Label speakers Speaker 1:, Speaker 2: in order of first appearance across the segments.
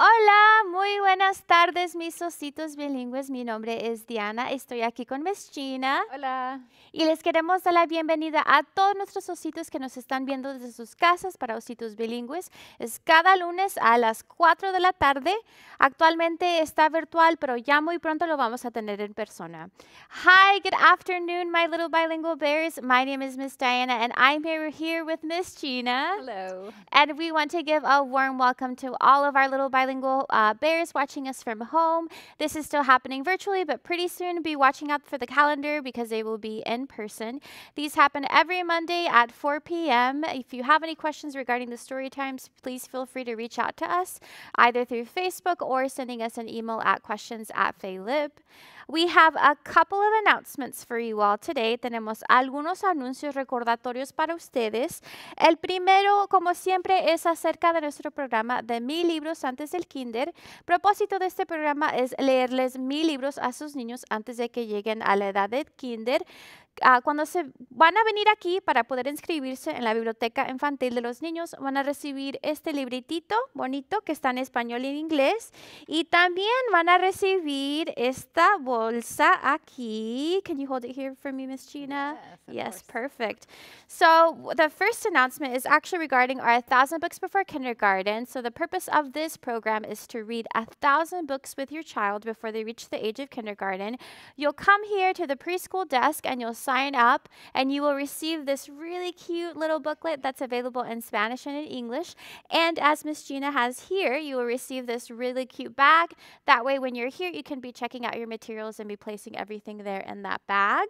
Speaker 1: Hola, muy buenas tardes, mis ositos bilingües. Mi nombre es Diana. Estoy aquí con Miss Gina.
Speaker 2: Hola.
Speaker 1: Y les queremos dar la bienvenida a todos nuestros ositos que nos están viendo desde sus casas para ositos bilingües. Es cada lunes a las 4 de la tarde. Actualmente está virtual, pero ya muy pronto lo vamos a tener en persona. Hi, good afternoon, my little bilingual bears. My name is Miss Diana, and I'm here, here with Miss Gina.
Speaker 2: Hello.
Speaker 1: And we want to give a warm welcome to all of our little bilingual uh, bears watching us from home. This is still happening virtually, but pretty soon be watching out for the calendar because they will be in person. These happen every Monday at 4 p.m. If you have any questions regarding the story times, please feel free to reach out to us either through Facebook or sending us an email at questions at Faylib. We have a couple of announcements for you all today. Tenemos algunos anuncios recordatorios para ustedes. El primero, como siempre, es acerca de nuestro programa de mil libros antes del kinder. Propósito de este programa es leerles mil libros a sus niños antes de que lleguen a la edad de kinder. Ah, cuando se van a venir aquí para poder inscribirse en la biblioteca infantil de los niños, van a recibir este libritito bonito que está en español y en inglés. Y también van a recibir esta bolsa aquí. Can you hold it here for me, Miss Gina?
Speaker 2: Yes,
Speaker 1: yes perfect. So the first announcement is actually regarding our 1,000 Books Before Kindergarten. So the purpose of this program is to read 1,000 books with your child before they reach the age of kindergarten. You'll come here to the preschool desk and you'll sign up and you will receive this really cute little booklet that's available in Spanish and in English. And as Miss Gina has here, you will receive this really cute bag. That way, when you're here, you can be checking out your materials and be placing everything there in that bag.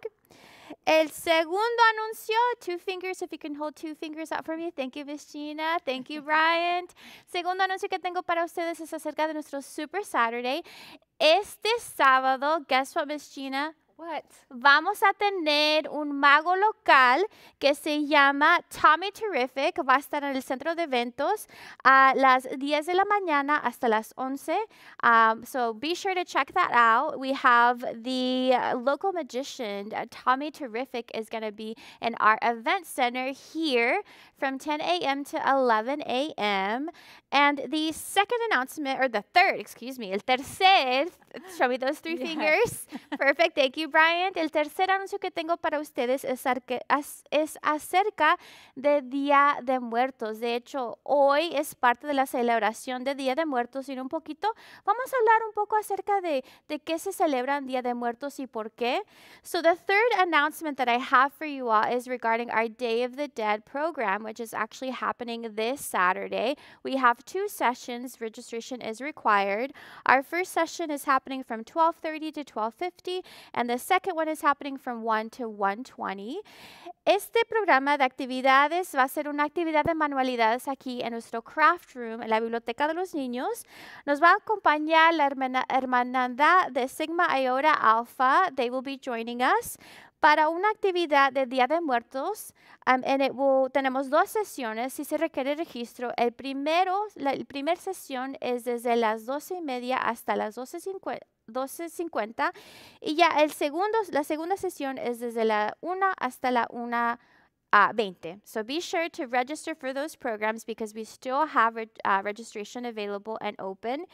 Speaker 1: El segundo anuncio, two fingers, if you can hold two fingers out for me. Thank you, Miss Gina. Thank you, Bryant. Segundo anuncio que tengo para ustedes es acerca de nuestro Super Saturday. Este sábado, guess what, Miss Gina?
Speaker 2: What?
Speaker 1: Vamos a tener un mago local que se llama Tommy Terrific. Va a estar en el centro de eventos a las 10 de la mañana hasta las 11. Um, so be sure to check that out. We have the uh, local magician, uh, Tommy Terrific, is going to be in our event center here from 10 a.m. to 11 a.m. And the second announcement, or the third, excuse me, el tercer, show me those three fingers. Perfect, thank you, Brian. El tercer anuncio que tengo para ustedes es, es acerca de Día de Muertos. De hecho, hoy es parte de la celebración de Día de Muertos y un poquito vamos a hablar un poco acerca de, de qué se celebra en Día de Muertos y por qué. So the third announcement that I have for you all is regarding our Day of the Dead program, which is actually happening this Saturday. We have two sessions. Registration is required. Our first session is happening from 12:30 to 12:50 and the second one is happening from 1 to 1:20. Este programa de actividades va a ser una actividad de manualidades aquí en nuestro craft room, en la biblioteca de los niños. Nos va a acompañar la hermana, hermandad de Sigma Iota Alpha. They will be joining us para una actividad de Día de Muertos. um, tenemos dos sesiones. Si se requiere registro, el primero, la el primer sesión es desde las 12 y media hasta las 12.50 12.50 y ya el segundo, la segunda sesión es desde la 1 hasta la 1 uh, 20. So be sure to register for those programs because we still have reg- uh, registration available and open.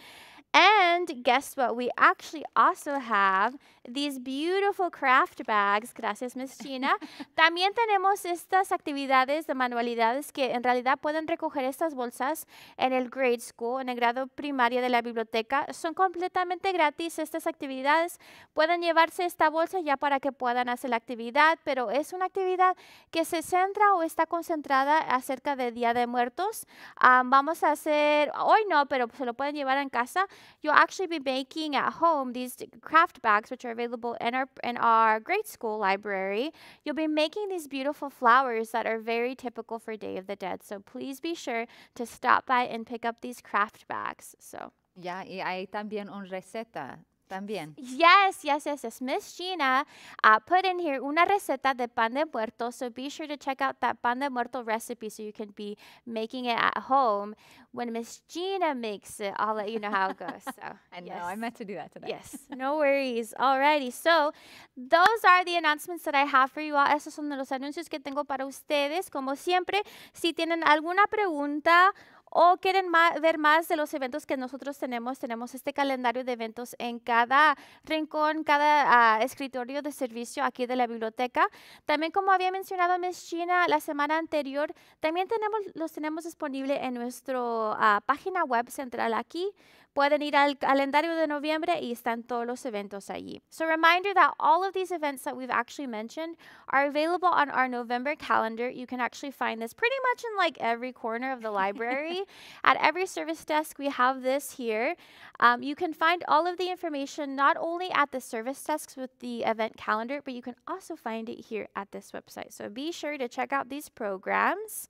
Speaker 1: And guess what? We actually also have these beautiful craft bags. Gracias, Miss Gina. También tenemos estas actividades de manualidades que en realidad pueden recoger estas bolsas en el grade school, en el grado primaria de la biblioteca. Son completamente gratis estas actividades. Pueden llevarse esta bolsa ya para que puedan hacer la actividad, pero es una actividad que se centra o está concentrada acerca del Día de Muertos. Ah, vamos a hacer, hoy no, pero se lo pueden llevar en casa. You'll actually be making at home these craft bags, which are available in our in our grade school library. You'll be making these beautiful flowers that are very typical for Day of the Dead. So please be sure to stop by and pick up these craft bags. So
Speaker 2: Ya, y hay también una receta. También.
Speaker 1: Yes, yes, yes, yes. Miss Gina uh, put in here una receta de pan de muerto. So be sure to check out that pan de muerto recipe so you can be making it at home. When Miss Gina makes it, I'll let you know how it goes. So
Speaker 2: I know. I meant to do that today.
Speaker 1: Yes, no worries. Alrighty, so those are the announcements that I have for you all. Esos son los anuncios que tengo para ustedes. Como siempre, si tienen alguna pregunta o quieren ver más de los eventos que nosotros tenemos, tenemos este calendario de eventos en cada rincón, cada ah, escritorio de servicio aquí de la biblioteca. También como había mencionado Miss Gina la semana anterior, también tenemos, los tenemos disponible en nuestra página web central aquí. Pueden ir al calendario de noviembre y están todos los eventos allí. So reminder that all of these events that we've actually mentioned are available on our November calendar. You can actually find this pretty much in like every corner of the library. At every service desk, we have this here. Um, you can find all of the information not only at the service desks with the event calendar, but you can also find it here at this website. So be sure to check out these programs.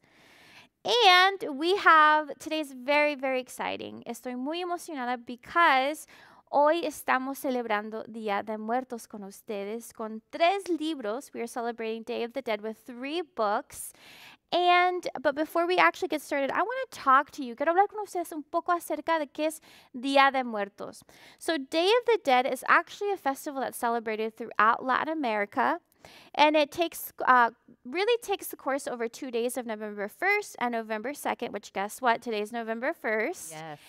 Speaker 1: And we have today's very, very exciting. Estoy muy emocionada because hoy estamos celebrando Día de Muertos con ustedes con tres libros. We are celebrating Day of the Dead with three books. And but before we actually get started, I want to talk to you. Quiero hablar con ustedes un poco acerca de qué es Día de Muertos. So Day of the Dead is actually a festival that's celebrated throughout Latin America. And it takes uh, really takes the course over two days of November 1st and November 2nd, which guess what? Today's November 1st.
Speaker 2: Yes.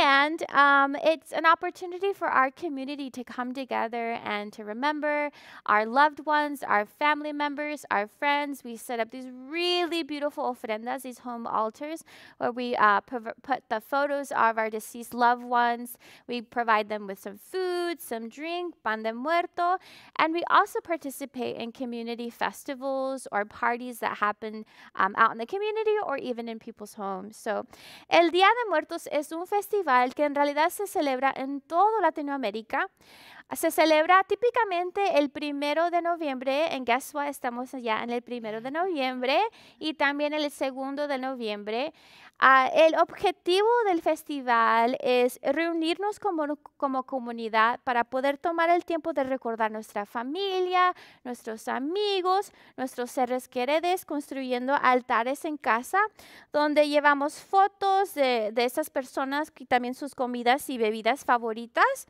Speaker 1: And um, it's an opportunity for our community to come together and to remember our loved ones, our family members, our friends. We set up these really beautiful ofrendas, these home altars, where we uh, prov- put the photos of our deceased loved ones. We provide them with some food, some drink, pan de muerto, and we also participate in community festivals or parties that happen um, out in the community or even in people's homes. So, el Día de Muertos es un festival que en realidad se celebra en toda Latinoamérica. Se celebra típicamente el primero de noviembre. En guess what? Estamos ya en el primero de noviembre y también el segundo de noviembre. Ah, el objetivo del festival es reunirnos como, como comunidad para poder tomar el tiempo de recordar nuestra familia, nuestros amigos, nuestros seres queridos, construyendo altares en casa donde llevamos fotos de, de esas personas y también sus comidas y bebidas favoritas.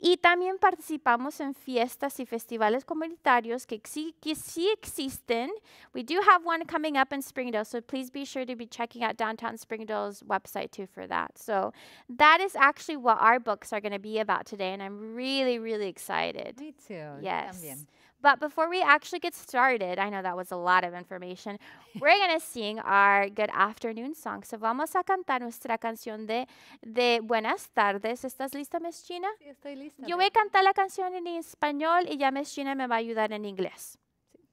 Speaker 1: Y también participamos en fiestas y festivales comunitarios que, exi- que sí existen. We do have one coming up in Springdale, so please be sure to be checking out Downtown Springdale's website too for that. So that is actually what our books are going to be about today, and I'm really, really excited.
Speaker 2: Me too.
Speaker 1: Yes.
Speaker 2: también.
Speaker 1: But before we actually get started, I know that was a lot of information. We're going to sing our good afternoon song. So vamos a cantar nuestra canción de, de Buenas tardes. ¿Estás lista, Miss Gina?
Speaker 2: Sí, estoy lista.
Speaker 1: Yo voy a cantar la canción en español y ya Miss Gina me va a ayudar en inglés.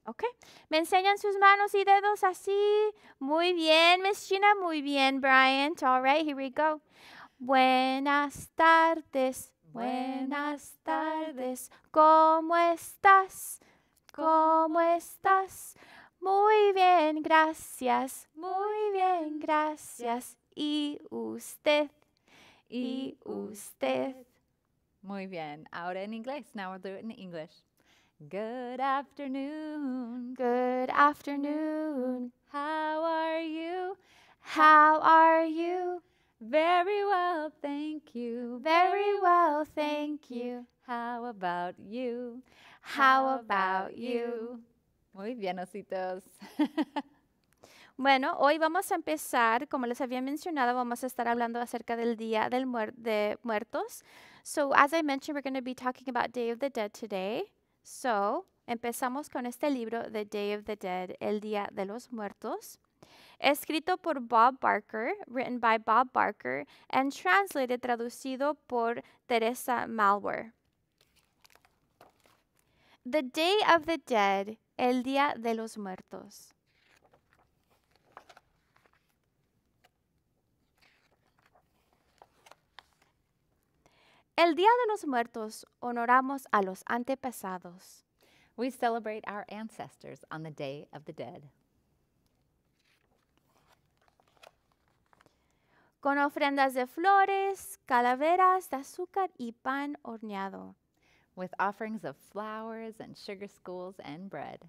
Speaker 1: ¿Ok? ¿Me enseñan sus manos y dedos así? Muy bien, Miss Gina. Muy bien, Bryant. All right, here we go. Buenas tardes. Buenas tardes. ¿Cómo estás? ¿Cómo estás? Muy bien, gracias. Muy bien, gracias. ¿Y usted? ¿Y usted?
Speaker 2: Muy bien. Ahora en inglés. Now we'll do it in English. Good afternoon.
Speaker 1: Good afternoon.
Speaker 2: How are you?
Speaker 1: How are you?
Speaker 2: Very well, thank you.
Speaker 1: Very well, thank you.
Speaker 2: How about you?
Speaker 1: How about you?
Speaker 2: Muy bien, ositos.
Speaker 1: Bueno, hoy vamos a empezar, como les había mencionado, vamos a estar hablando acerca del Día del muer- de Muertos. So, as I mentioned, we're going to be talking about Day of the Dead today. So, empezamos con este libro, The Day of the Dead, El Día de los Muertos. Escrito por Bob Barker, written by Bob Barker, and translated, traducido por Teresa Malware. The Day of the Dead, El Día de los Muertos. El Día de los Muertos honoramos a los antepasados.
Speaker 2: We celebrate our ancestors on the Day of the Dead
Speaker 1: con ofrendas de flores, calaveras de azúcar y pan horneado.
Speaker 2: with offerings of flowers and sugar schools and bread.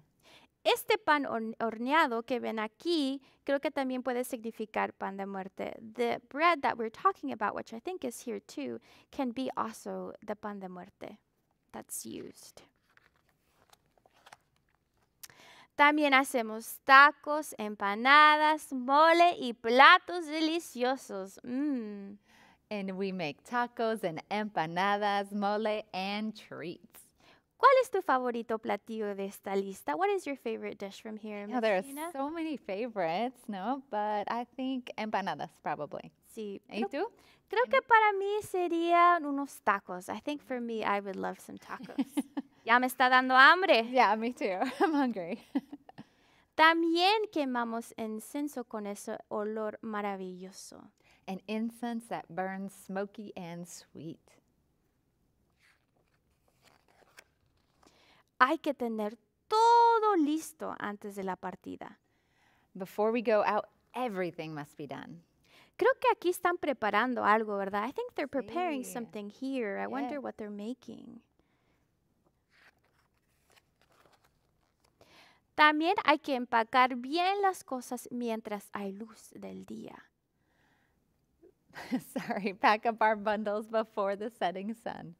Speaker 1: Este pan horn- horneado que ven aquí, creo que también puede significar pan de muerte. The bread that we're talking about, which I think is here too, can be also the pan de muerte that's used. También hacemos tacos, empanadas, mole y platos deliciosos. Mm.
Speaker 2: And we make tacos and empanadas, mole, and treats.
Speaker 1: ¿Cuál es tu favorito platillo de esta lista? What is your favorite dish from here,
Speaker 2: Yeah, there are so many favorites, no? But I think empanadas probably.
Speaker 1: Sí,
Speaker 2: ¿Y tú?
Speaker 1: creo que para mí serían unos tacos. I think for me, I would love some tacos. ya me está dando hambre.
Speaker 2: Yeah, me too. I'm hungry.
Speaker 1: También quemamos incenso con ese olor maravilloso.
Speaker 2: An incense that burns smoky and sweet.
Speaker 1: Hay que tener todo listo antes de la partida.
Speaker 2: Before we go out, everything must be done.
Speaker 1: Creo que aquí están preparando algo, ¿verdad? I think they're preparing
Speaker 2: Sí.
Speaker 1: something here. I wonder what they're making. También hay que empacar bien las cosas mientras hay luz del día.
Speaker 2: Sorry, pack up our bundles before the setting sun.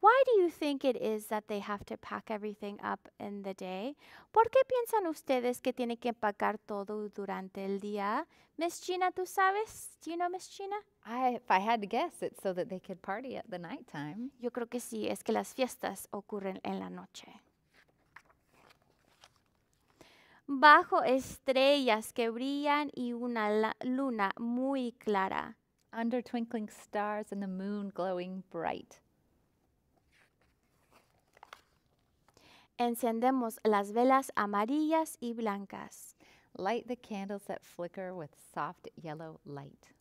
Speaker 1: Why do you think it is that they have to pack everything up in the day? ¿Por qué piensan ustedes que tienen que empacar todo durante el día? Miss Gina, ¿tú sabes? Do you know Miss Gina?
Speaker 2: I, if I had to guess, it's so that they could party at the nighttime.
Speaker 1: Yo creo que sí, es que las fiestas ocurren en la noche. Bajo estrellas que brillan y una luna muy clara.
Speaker 2: Under twinkling stars and the moon glowing bright.
Speaker 1: Encendemos las velas amarillas y blancas.
Speaker 2: Light the candles that flicker with soft yellow light.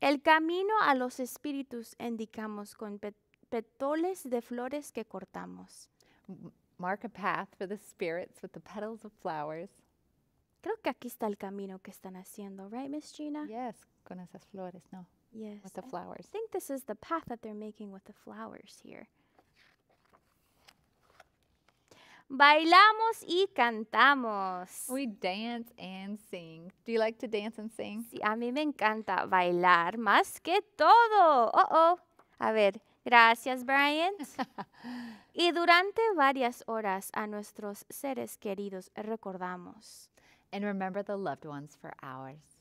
Speaker 1: El camino a los espíritus indicamos con pe- petoles de flores que cortamos.
Speaker 2: Mark a path for the spirits with the petals of flowers.
Speaker 1: Creo que aquí está el camino que están haciendo, right, Miss Gina?
Speaker 2: Yes, con esas flores, no,
Speaker 1: Yes.
Speaker 2: with the
Speaker 1: I
Speaker 2: flowers.
Speaker 1: think this is the path that they're making with the flowers here. Bailamos y cantamos.
Speaker 2: We dance and sing. Do you like to dance and sing?
Speaker 1: Sí, a mí me encanta bailar más que todo. Oh, oh. A ver, gracias, Brian. y durante varias horas a nuestros seres queridos recordamos.
Speaker 2: And remember the loved ones for hours.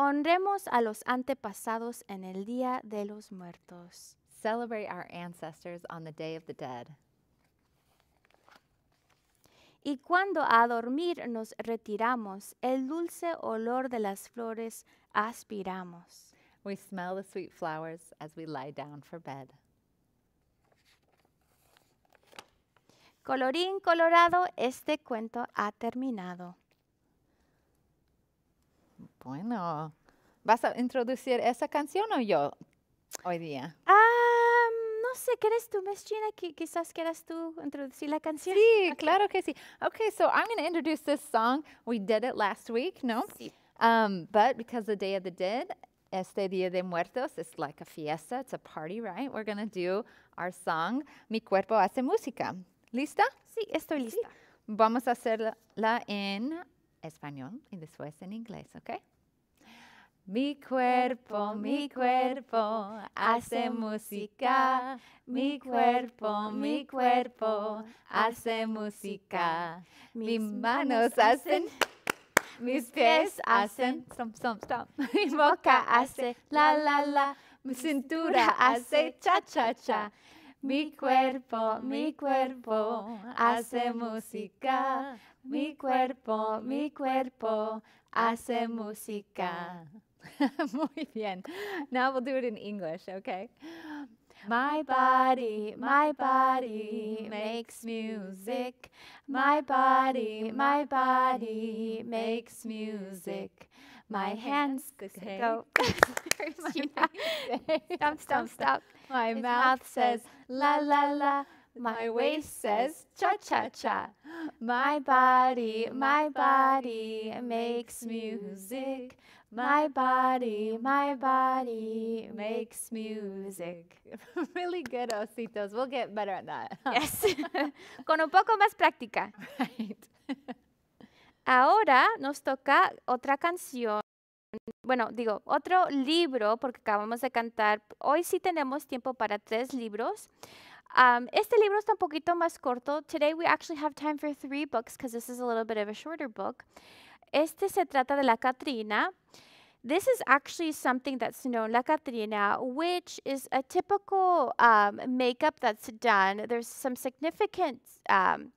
Speaker 1: Honremos a los antepasados en el Día de los Muertos.
Speaker 2: Celebrate our ancestors on the Day of the Dead.
Speaker 1: Y cuando a dormir nos retiramos, el dulce olor de las flores aspiramos.
Speaker 2: We smell the sweet flowers as we lie down for bed.
Speaker 1: Colorín colorado, este cuento ha terminado.
Speaker 2: Bueno, ¿vas a introducir esa canción o yo hoy día?
Speaker 1: Ah, no sé, ¿quieres tú, Miss Gina? Qui- quizás quieras tú introducir la canción.
Speaker 2: Sí, claro que sí. Okay, so I'm going to introduce this song. We did it last week, no?
Speaker 1: Sí.
Speaker 2: Um, but because the Day of the Dead, este Dia de Muertos, it's like a fiesta, it's a party, right? We're going to do our song, Mi Cuerpo Hace Música. ¿Lista?
Speaker 1: Sí, estoy lista.
Speaker 2: Vamos a hacerla en español y después en inglés, ¿ok? Mi cuerpo, mi cuerpo hace música. Mi cuerpo, mi cuerpo hace música. Mis manos hacen, mis pies hacen, stomp, stomp, stomp. Mi boca hace la, la, la. Mi cintura hace cha, cha, cha. Mi cuerpo, mi cuerpo hace música. Mi cuerpo, mi cuerpo hace música. Muy bien. Now we'll do it in English, okay? My body, my body makes music. My body, my body makes music. My hands go.
Speaker 1: Stop, stop, stop.
Speaker 2: My
Speaker 1: His
Speaker 2: mouth says la la la. My waist says cha cha cha. My body, my body makes music. My body, my body makes music. really good, ositos. We'll get better at that.
Speaker 1: Yes. Con un poco más práctica.
Speaker 2: right.
Speaker 1: Ahora nos toca otra canción bueno, digo, otro libro, porque acabamos de cantar, hoy sí tenemos tiempo para tres libros. Um, este libro está un poquito más corto. Today we actually have time for three books because this is a little bit of a shorter book. Este se trata de la Catrina. This is actually something that's known, La Catrina, which is a typical um, makeup that's done. There's some significant um,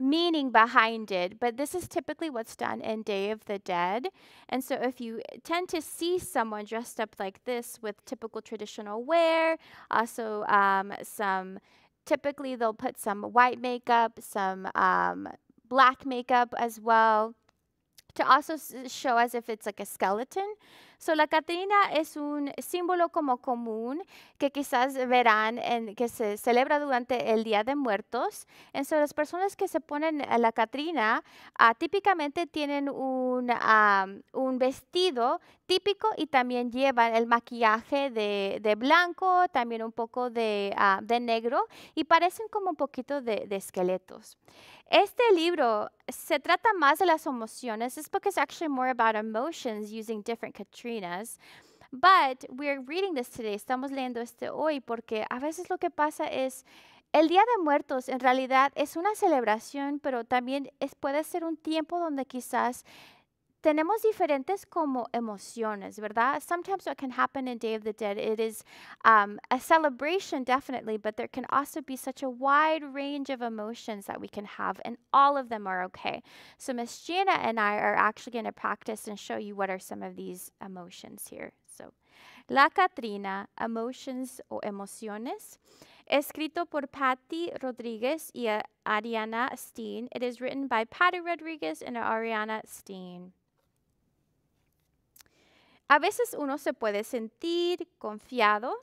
Speaker 1: meaning behind it, but this is typically what's done in Day of the Dead. And so if you tend to see someone dressed up like this with typical traditional wear, also um, some, typically they'll put some white makeup, some um, black makeup as well to also show as if it's like a skeleton. So la Catrina es un símbolo como común que quizás verán que se celebra durante el Día de Muertos. Entonces las personas que se ponen la Catrina ah, típicamente tienen un, am, un vestido típico y también llevan el maquillaje de, blanco, también un poco de, ah, de negro y parecen como un poquito de, de esqueletos. Este libro se trata más de las emociones. This book is actually more about emotions using different Katrinas. But we're reading this today, estamos leyendo este hoy porque a veces lo que pasa es el Día de Muertos en realidad es una celebración, pero también es, puede ser un tiempo donde quizás tenemos diferentes como emociones, ¿verdad? Sometimes what can happen in Day of the Dead, it is um, a celebration, definitely, but there can also be such a wide range of emotions that we can have, and all of them are okay. So Miss Gina and I are actually going to practice and show you what are some of these emotions here. So, La Catrina, emotions o emociones. Escrito por Patty Rodriguez y Ariana Stein. It is written by Patty Rodriguez and Ariana Stein. A veces uno se puede sentir confiado,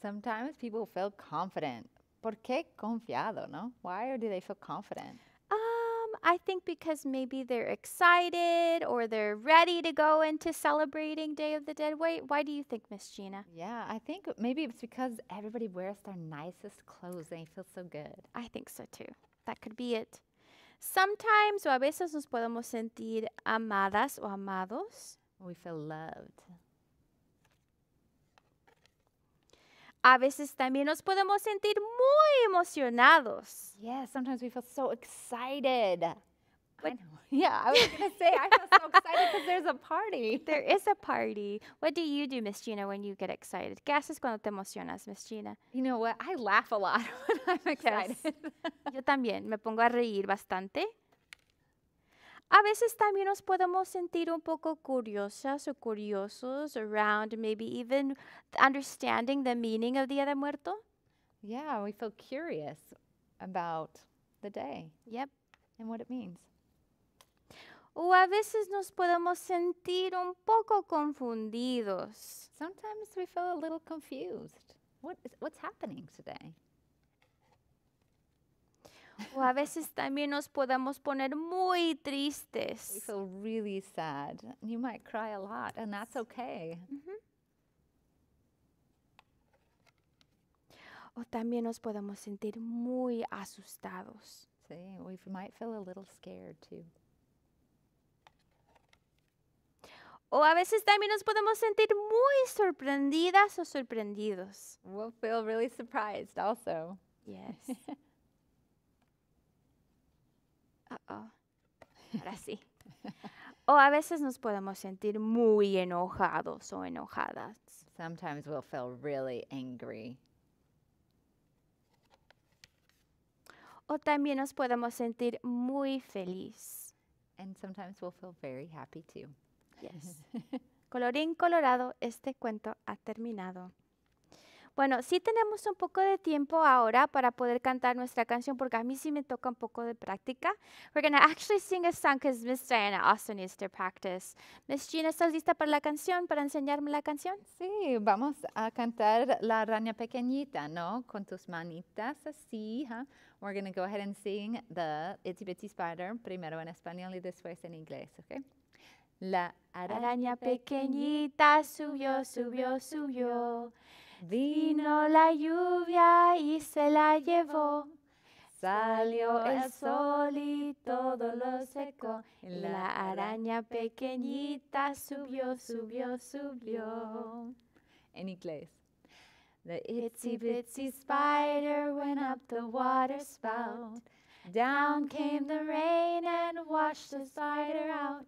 Speaker 2: Sometimes people feel confident. ¿Por qué confiado, no? Why do they feel confident?
Speaker 1: Um, I think because maybe they're excited or they're ready to go into celebrating Day of the Dead. Why, why do you think, Miss Gina?
Speaker 2: Yeah, I think maybe it's because everybody wears their nicest clothes and they feel so good.
Speaker 1: I think so too. That could be it. Sometimes o a veces nos podemos sentir amadas o amados.
Speaker 2: We feel loved.
Speaker 1: A veces también nos podemos sentir muy emocionados.
Speaker 2: Yeah, sometimes we feel so excited.
Speaker 1: But-.
Speaker 2: Yeah, I was gonna say I feel so excited because there's a party.
Speaker 1: There is a party. What do you do, Miss Gina, when you get excited? ¿Qué haces cuando te emocionas, Miss Gina?
Speaker 2: You know what? I laugh a lot when I'm excited.
Speaker 1: Yo también me pongo a reír bastante. A veces también nos podemos sentir un poco curiosas o curiosos around maybe even understanding the meaning of Día de Muerto.
Speaker 2: yeah, we feel curious about the day
Speaker 1: Yep.
Speaker 2: and what it means.
Speaker 1: O a veces nos podemos sentir un poco confundidos.
Speaker 2: Sometimes we feel a little confused. What is, what's happening today?
Speaker 1: O a veces también nos podemos poner muy
Speaker 2: We
Speaker 1: tristes.
Speaker 2: feel really sad. You might cry a lot, and that's okay.
Speaker 1: O también nos podemos sentir muy asustados.
Speaker 2: See, we might feel a little scared too.
Speaker 1: O a veces también nos podemos sentir muy sorprendidas o sorprendidos.
Speaker 2: We'll feel really surprised also.
Speaker 1: Yes. Uh-oh. Ahora sí. O a veces nos podemos sentir muy enojados o enojadas.
Speaker 2: Sometimes we'll feel really angry.
Speaker 1: O también nos podemos sentir muy feliz.
Speaker 2: And sometimes we'll feel very happy too.
Speaker 1: Yes. Colorín colorado, este cuento ha terminado. Bueno, sí tenemos un poco de tiempo ahora para poder cantar nuestra canción porque a mí sí me toca un poco de práctica. We're going to actually sing a song because Miss Diana also needs to practice. Miss Gina, ¿estás lista para la canción, para enseñarme la canción?
Speaker 2: Sí, vamos a cantar la araña pequeñita, ¿no? Con tus manitas así, huh? We're going to go ahead and sing the Itsy Bitsy Spider, primero en español y después en inglés, ¿ok? La
Speaker 1: Araña pequeñita subió, subió, subió.
Speaker 2: Vino
Speaker 1: la lluvia y se la llevó.
Speaker 2: Salió el sol y todo lo secó.
Speaker 1: La araña pequeñita subió, subió, subió.
Speaker 2: En inglés. The itsy bitsy spider went up the water spout. Down came the rain and washed the spider out.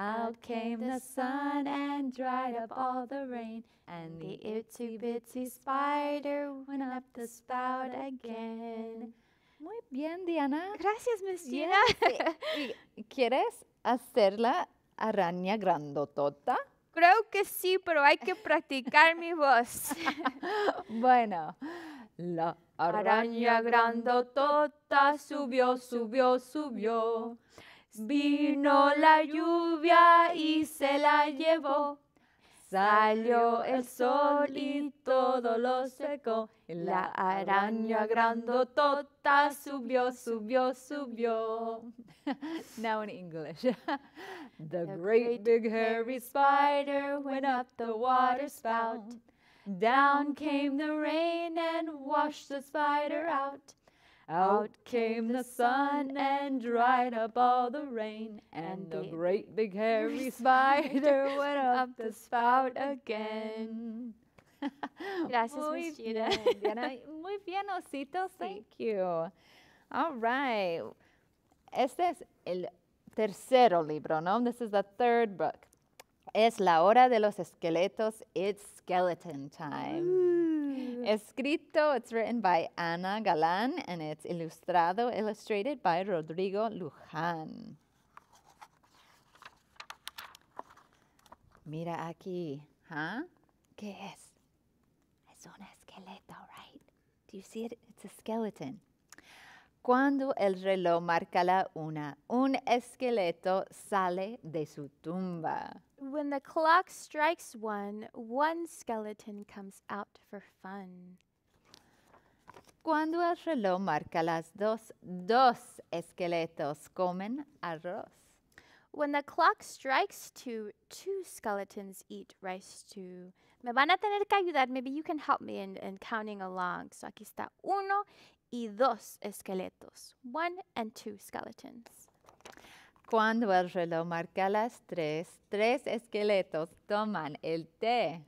Speaker 2: Out came the sun and dried up all the rain. And the itsy bitsy spider went up the spout again. Muy bien, Diana.
Speaker 1: Gracias, Miss Gina.
Speaker 2: Yes. ¿Y ¿Quieres hacer la araña grandotota?
Speaker 1: Creo que sí, pero hay que practicar mi voz.
Speaker 2: Bueno, la araña grandotota subió, subió, subió. Vino la lluvia y se la llevó. Salió el sol y todo lo secó. La araña grandotota subió, subió, subió. Now in English. The great big hairy spider went up the water spout. Down came the rain and washed the spider out. Out came the sun and dried up all the rain. And the great big hairy spider went up the spout again.
Speaker 1: Gracias,
Speaker 2: Muy bien, Diana. Muy bien, ositos. Thank you. All right. Este es el tercero libro, ¿no? This is the third book. Es La Hora de los Esqueletos. It's skeleton time. Escrito, it's written by Ana Galán and it's ilustrado, illustrated by Rodrigo Luján. Mira aquí, ¿ah? ¿Qué es? Es un esqueleto, right? Do you see it? It's a skeleton. Cuando el reloj marca la una, un esqueleto sale de su tumba.
Speaker 1: When the clock strikes one, one skeleton comes out for fun.
Speaker 2: Cuando el reloj marca las dos, dos esqueletos comen arroz.
Speaker 1: When the clock strikes two, two skeletons eat rice stew. Me van a tener que ayudar. Maybe you can help me in, in counting along. So aquí está uno y dos esqueletos. One and two skeletons.
Speaker 2: Cuando el reloj marca las tres, tres esqueletos toman el té.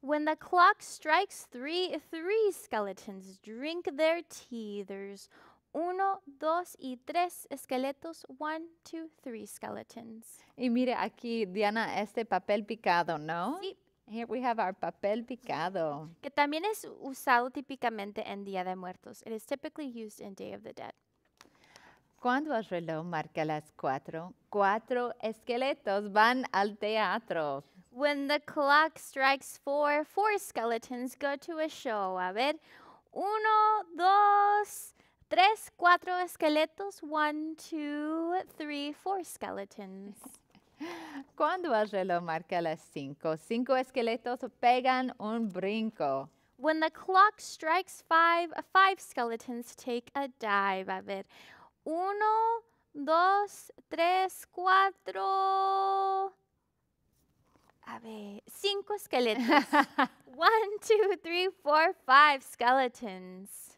Speaker 1: When the clock strikes three, three skeletons drink their tea. There's uno, dos y tres esqueletos. One, two, three skeletons.
Speaker 2: Y mire aquí, Diana, este papel picado, ¿no?
Speaker 1: Sí.
Speaker 2: Here we have our papel picado.
Speaker 1: Que también es usado típicamente en Día de Muertos. It is typically used in Day of the Dead.
Speaker 2: Cuando el reloj marca las cuatro, cuatro esqueletos van al teatro.
Speaker 1: When the clock strikes four, four skeletons go to a show. A ver, uno, dos, tres, cuatro esqueletos. One, two, three, four skeletons.
Speaker 2: Cuando el reloj marca las cinco, cinco esqueletos pegan un brinco.
Speaker 1: When the clock strikes five, five skeletons take a dive. A ver, uno, dos, tres, cuatro. A ver, cinco esqueletos. One, two, three, four, five skeletons.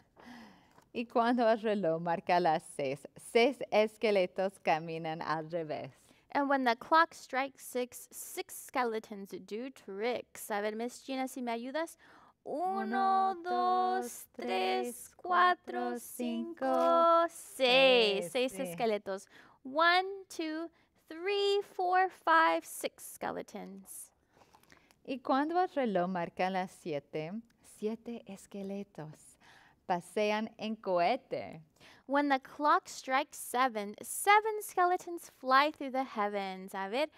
Speaker 2: Y cuando el reloj marca las seis, seis esqueletos caminan al revés.
Speaker 1: And when the clock strikes six, six skeletons do tricks. A ver, Miss Gina, si me ayudas. Uno, dos, tres, cuatro, cinco, seis.
Speaker 2: seis,
Speaker 1: esqueletos. One, two, three, four, five, six skeletons.
Speaker 2: Y cuando el reloj marca las siete, siete esqueletos pasean en cohete.
Speaker 1: When the clock strikes seven, seven skeletons fly through the heavens. A ver.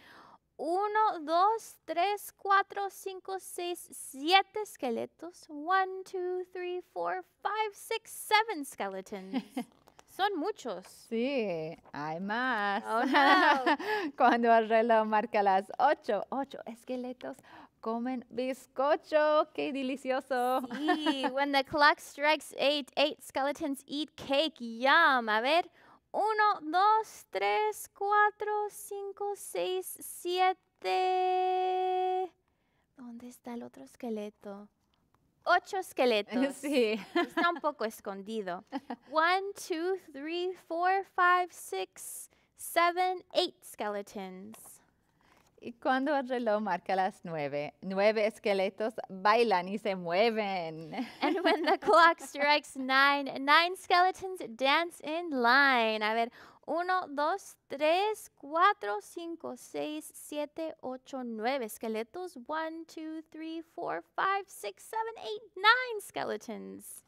Speaker 1: Uno, dos, tres, cuatro, cinco, seis, siete esqueletos. One, two, three, four, five, six, seven skeletons. Son muchos.
Speaker 2: Sí, hay más.
Speaker 1: Oh, no.
Speaker 2: Cuando el reloj marca las ocho, ocho esqueletos comen bizcocho. ¡Qué delicioso!
Speaker 1: Sí, when the clock strikes eight, eight skeletons eat cake. Yum. A ver. 1, 2, 3, 4, 5, 6, 7. ¿Dónde está el otro esqueleto? Ocho esqueletos.
Speaker 2: Sí.
Speaker 1: Está un poco escondido. 1, 2, 3, 4, 5, 6, 7, 8 skeletons.
Speaker 2: Y cuando el reloj marca las nueve, nueve esqueletos bailan y se mueven.
Speaker 1: And when the clock strikes nine, nine skeletons dance in line. A ver, uno, dos, tres, cuatro, cinco, seis, siete, ocho, nueve esqueletos. One, two, three, four, five, six, seven, eight, nine skeletons.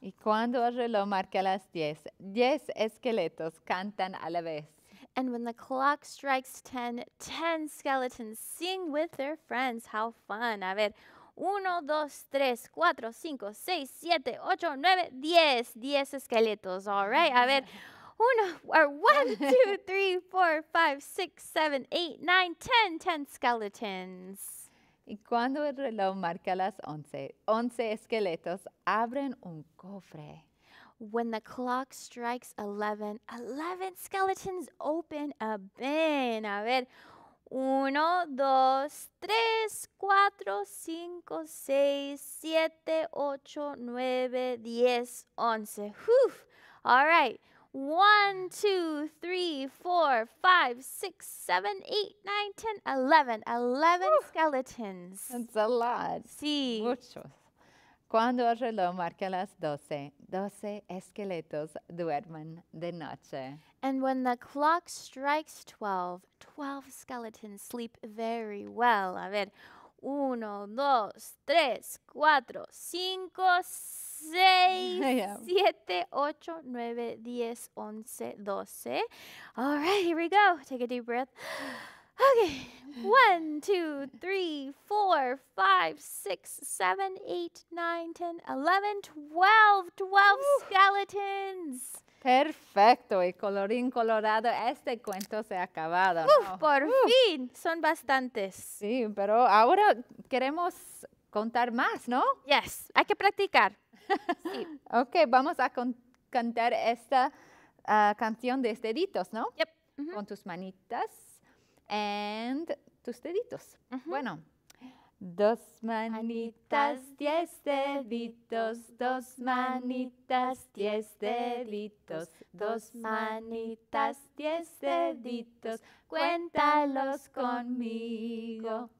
Speaker 2: Y cuando el reloj marca las diez, diez esqueletos cantan a la vez.
Speaker 1: And when the clock strikes 10, 10 skeletons sing with their friends. How fun. A ver, 1, 2, 3, 4, 5, 6, 7, 8, 9, 10. 10 esqueletos. All right. A ver, 1, or 1, 2, 3, 4, 5, 6, 7, 8, 9, 10. 10 skeletons.
Speaker 2: Y cuando el reloj marca las once, once esqueletos abren un cofre.
Speaker 1: When the clock strikes 11, 11 skeletons open a bin. A ver, 1, 2, 3, 4, 5, 6, 7, 8, 9, 10, 11. Whew. All right. 1, 2, 3, 4, 5, 6, 7, 8, 9, 10, 11. 11 skeletons.
Speaker 2: That's a lot.
Speaker 1: Sí.
Speaker 2: Muchos. Cuando el reloj marca las doce, doce esqueletos duermen de noche.
Speaker 1: And when the clock strikes 12, 12 skeletons sleep very well. A ver, 1, 2, 3, 4, 5, 6,
Speaker 2: Yeah.
Speaker 1: 7, 8, 9, 10, 11, 12. All right, here we go. Take a deep breath. Okay, one, two, three, four, five, six, seven, eight, nine, ten, eleven, twelve, twelve skeletons.
Speaker 2: Perfecto, y colorín colorado, este cuento se ha acabado.
Speaker 1: Uf,
Speaker 2: ¿no?
Speaker 1: por fin, son bastantes.
Speaker 2: Sí, pero ahora queremos contar más, ¿no?
Speaker 1: Yes, hay que practicar.
Speaker 2: Ok, vamos a cantar esta ah, canción de deditos, ¿no?
Speaker 1: Yep.
Speaker 2: Con tus manitas and tus deditos. Bueno. Dos manitas, diez deditos, dos manitas, diez deditos, dos manitas, diez deditos, cuéntalos conmigo.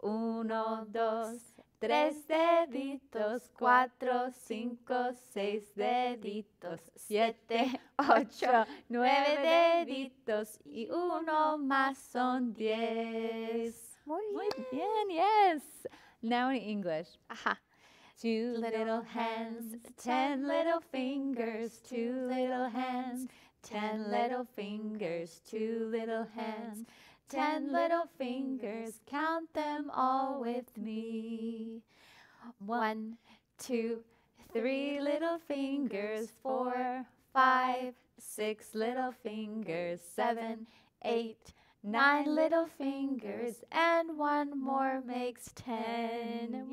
Speaker 2: Uno, dos, tres deditos, cuatro, cinco, seis deditos, siete, ocho, nueve deditos y uno más son diez.
Speaker 1: Muy
Speaker 2: Muy
Speaker 1: bien.
Speaker 2: bien, yes. Now in English.
Speaker 1: Ajá.
Speaker 2: Two little hands, ten little fingers, two little hands, ten little fingers, two little hands, ten little fingers, count them all with me. One, two, three little fingers, four, five, six little fingers, seven, eight, nine little fingers, and one more makes ten.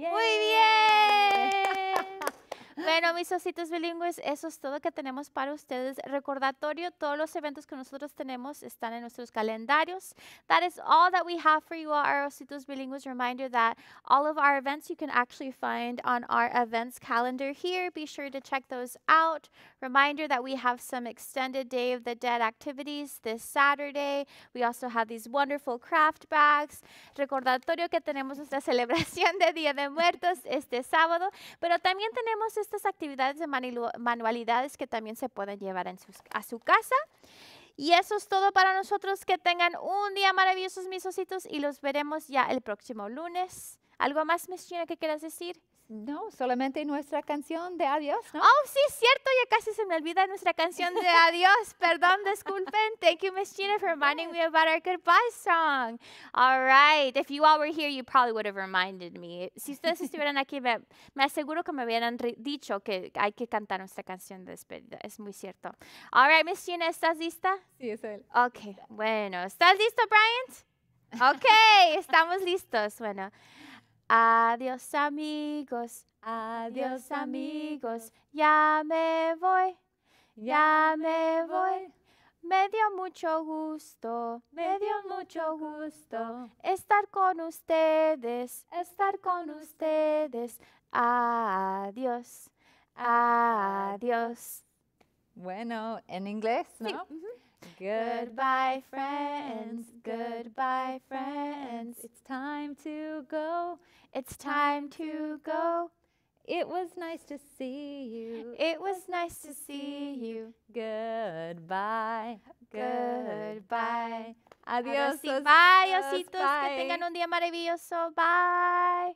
Speaker 1: Bueno, mis ositos bilingües, eso es todo que tenemos para ustedes. Recordatorio, todos los eventos que nosotros tenemos están en nuestros calendarios. That is all that we have for you all, our ositos bilingües. Reminder that all of our events you can actually find on our events calendar here. Be sure to check those out. Reminder that we have some extended Day of the Dead activities this Saturday. We also have these wonderful craft bags. Recordatorio que tenemos nuestra celebración de Día de Muertos este sábado, pero también tenemos actividades de manualidades que también se pueden llevar en sus- a su casa. Y eso es todo para nosotros. Que tengan un día maravilloso, mis ositos, y los veremos ya el próximo lunes. ¿Algo más, Miss Gina, que quieras decir?
Speaker 2: No, solamente nuestra canción de adiós, ¿no?
Speaker 1: Oh, sí, cierto, ya casi se me olvida nuestra canción de adiós. Perdón, disculpen. Thank you, Miss Gina, for reminding me about our goodbye song. All right. If you all were here, you probably would have reminded me. Si ustedes estuvieran aquí, me, me aseguro que me hubieran dicho que hay que cantar nuestra canción de despedida. Es muy cierto. All right, Miss Gina, ¿estás lista?
Speaker 2: Sí, es él.
Speaker 1: Ok, bueno. ¿Estás listo, Bryant? Ok, estamos listos. Bueno. Adiós, amigos. Adiós, amigos. Ya me voy. Ya me voy. Me dio mucho gusto,
Speaker 2: Me dio mucho gusto
Speaker 1: estar con ustedes, estar con ustedes. Adiós, adiós.
Speaker 2: Bueno, en inglés,
Speaker 1: Sí,
Speaker 2: ¿no?
Speaker 1: ujú.
Speaker 2: Goodbye, friends. Goodbye, friends. It's time to go.
Speaker 1: It's time to go.
Speaker 2: It was nice to see you.
Speaker 1: It was nice to see you.
Speaker 2: Goodbye.
Speaker 1: Goodbye.
Speaker 2: Adiós.
Speaker 1: Ahora bye,
Speaker 2: ositos,
Speaker 1: ositos. Que tengan un día maravilloso. Bye.